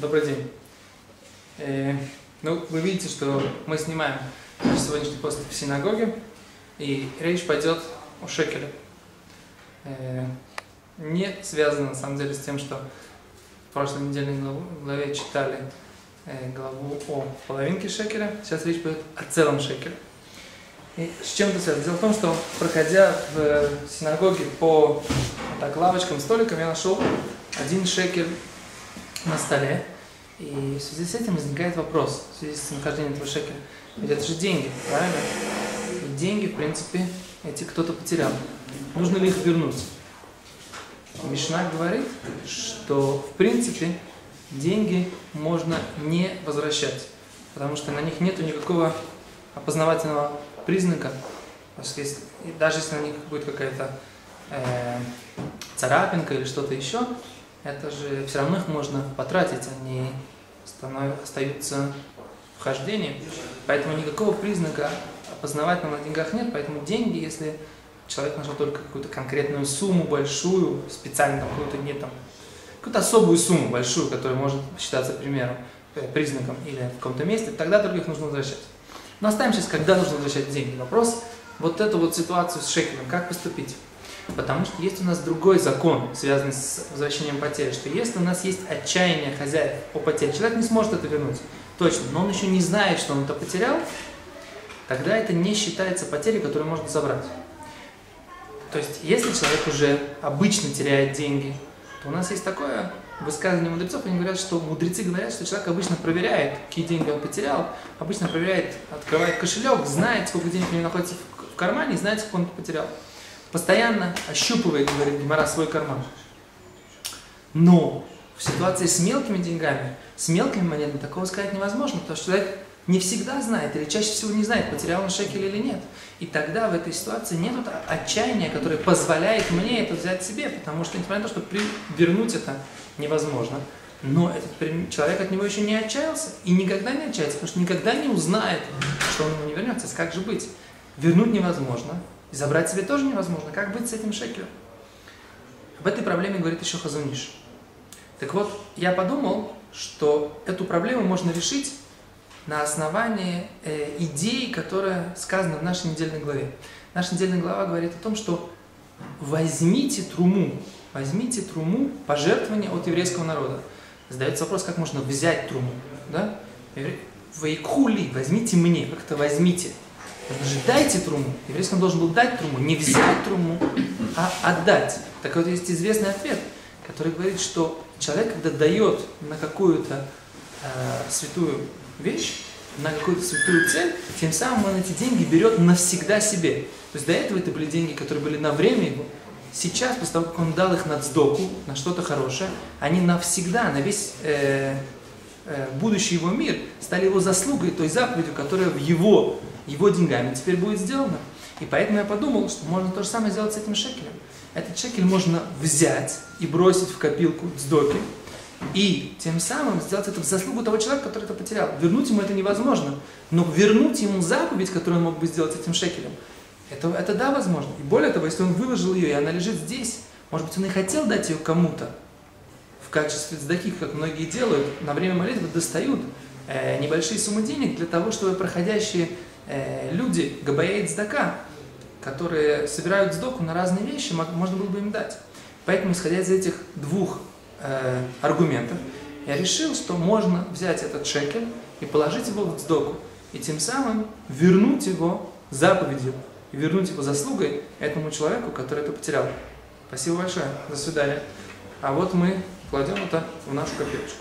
Добрый день. Э, ну, вы видите, что мы снимаем сегодняшний пост в синагоге, и речь пойдет о шекеле. Э, не связано, на самом деле, с тем, что в прошлой недельной главе читали э, главу о половинке шекеля. Сейчас речь пойдет о целом шекеле. И с чем это связано? Дело в том, что проходя в синагоге по так, лавочкам, столикам, я нашел один шекель на столе. И в связи с этим возникает вопрос, в связи с нахождением этого шекеля. Ведь это же деньги, правильно? И деньги, в принципе, эти кто-то потерял. Нужно ли их вернуть? Мишна говорит, что, в принципе, деньги можно не возвращать, потому что на них нет никакого опознавательного признака. Если, даже если на них будет какая-то э, царапинка или что-то еще, это же все равно их можно потратить, они остаются в хождении. Поэтому никакого признака опознавательного на деньгах нет, поэтому деньги, если человек нашел только какую-то конкретную сумму большую, специально какую-то не там, какую-то особую сумму большую, которая может считаться примером, э, признаком или в каком-то месте, тогда только их нужно возвращать. Но оставим сейчас, когда нужно возвращать деньги. Вопрос, вот эту вот ситуацию с шекелем, как поступить? Потому что есть у нас другой закон, связанный с возвращением потери, что если у нас есть отчаяние хозяев о потере, человек не сможет это вернуть, точно, но он еще не знает, что он это потерял, тогда это не считается потерей, которую можно забрать. То есть, если человек уже обычно теряет деньги, то у нас есть такое высказывание мудрецов, они говорят, что мудрецы говорят, что человек обычно проверяет, какие деньги он потерял, обычно проверяет, открывает кошелек, знает, сколько денег у него находится в кармане, знает, сколько он потерял постоянно ощупывает, говорит Гимара, свой карман. Но в ситуации с мелкими деньгами, с мелкими монетами такого сказать невозможно, потому что человек не всегда знает, или чаще всего не знает, потерял он шекель или нет. И тогда в этой ситуации нет отчаяния, которое позволяет мне это взять себе, потому что, несмотря на то, что при... вернуть это невозможно, но этот человек от него еще не отчаялся и никогда не отчается, потому что никогда не узнает, что он ему не вернется. Как же быть? Вернуть невозможно, и забрать себе тоже невозможно. Как быть с этим шекелем? Об этой проблеме говорит еще Хазуниш. Так вот, я подумал, что эту проблему можно решить на основании э, идеи, которая сказана в нашей недельной главе. Наша недельная глава говорит о том, что возьмите труму, возьмите труму пожертвования от еврейского народа. Задается вопрос, как можно взять труму. Да? Вайкули, возьмите мне, как это возьмите. Же дайте труму. Еврейский он должен был дать труму, не взять труму, а отдать. Так вот есть известный ответ, который говорит, что человек, когда дает на какую-то э, святую вещь, на какую-то святую цель, тем самым он эти деньги берет навсегда себе. То есть до этого это были деньги, которые были на время его. Сейчас, после того, как он дал их на цдоку, на что-то хорошее, они навсегда, на весь э, будущий его мир, стали его заслугой, той заповедью, которая в его его деньгами теперь будет сделано. И поэтому я подумал, что можно то же самое сделать с этим шекелем. Этот шекель можно взять и бросить в копилку сдоки, и тем самым сделать это в заслугу того человека, который это потерял. Вернуть ему это невозможно, но вернуть ему заповедь, которую он мог бы сделать этим шекелем, это, это да, возможно. И более того, если он выложил ее, и она лежит здесь, может быть, он и хотел дать ее кому-то в качестве сдаки, как многие делают, на время молитвы достают э, небольшие суммы денег для того, чтобы проходящие э, люди, габаэйт сдака, которые собирают сдоку на разные вещи, можно было бы им дать. Поэтому, исходя из этих двух э, аргументов, я решил, что можно взять этот шекель и положить его в сдоку, и тем самым вернуть его заповедью, и вернуть его заслугой этому человеку, который это потерял. Спасибо большое. До свидания. А вот мы кладем это в нашу копилочку.